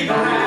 Viva!